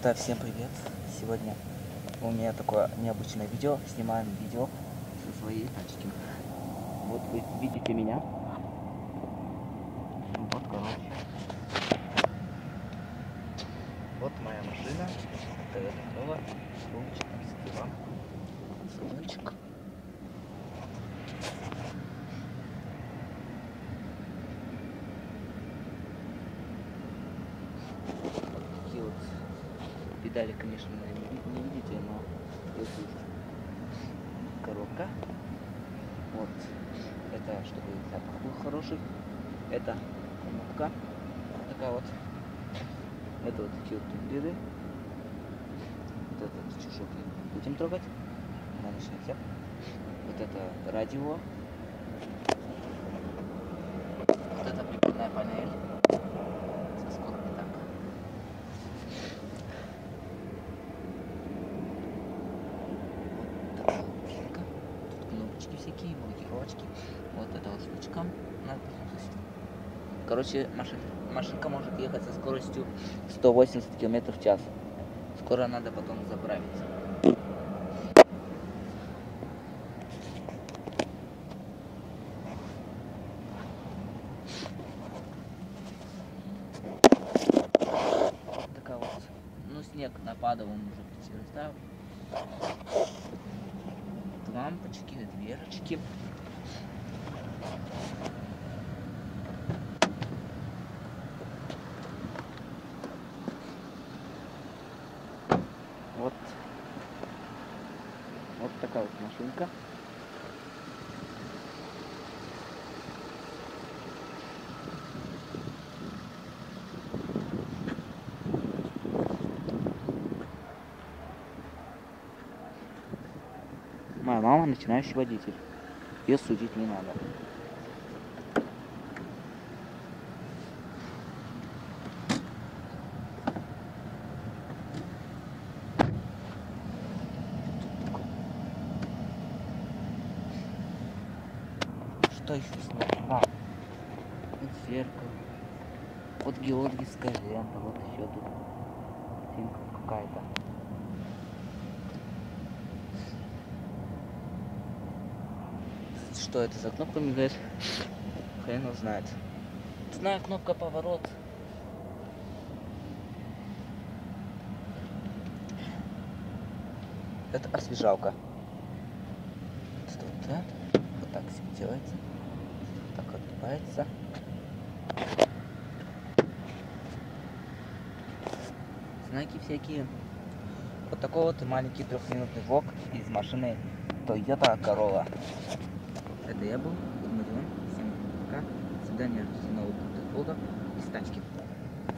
Это всем привет! Сегодня у меня такое необычное видео. Снимаем видео со своей тачки. Вот вы видите меня. Вот, короче. Вот моя машина. Это готово. Ручка, скрывам. Салончик. Такие вот педали, конечно, не, не видите, но вот коробка. Вот. Это чтобы запах был хороший. Это кнопка. Такая вот. Это вот такие вот тумблеры. Вот этот чушок не будем трогать. Она начнется. Вот это радио. Вот это прикольная панель. Со скоростью так. Вот такая вот пилка. Тут всякие, блокировочки. Вот эта вот послушать. Короче, машин, машинка может ехать со скоростью 180 км в час. Скоро надо потом заправиться. Такая вот. Ну, снег нападал, он уже почти растаял. Лампочки, дверочки. Вот. Вот такая вот машинка. Моя мама начинающий водитель. Ее судить не надо. Что еще снять? А, зеркало. Вот георгиевская лента. Вот еще тут картинка какая-то. Что это за кнопка мигает? Хрен его знает. Знаю, кнопка поворот. Это освежалка. Что это? Вот так все делается. Так открывается. Знаки всякие. Вот такой вот маленький трехминутный влог из машины Toyota Corolla. Это я был, Гудмарион. Всем пока. До свидания. До новых крутых влогов из тачки.